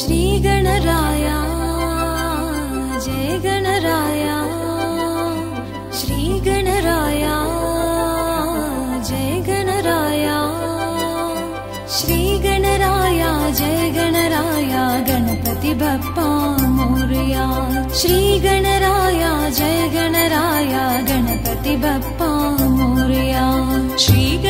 श्रीगणराया Jai Ganaraya श्रीगणराया Jai Ganaraya श्रीगणराया Jai Ganaraya Ganpati Bappa Morya श्रीगणराया Jai Ganaraya Ganpati Bappa Morya Shri